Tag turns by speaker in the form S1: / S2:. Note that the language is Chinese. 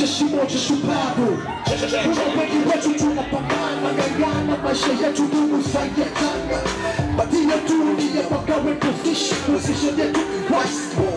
S1: 只是梦，只是泡沫。我忘记我住在哪
S2: 里，我该去哪里？夜太黑，太黑暗。白天的路，夜把我们抛弃。我是谁的鬼？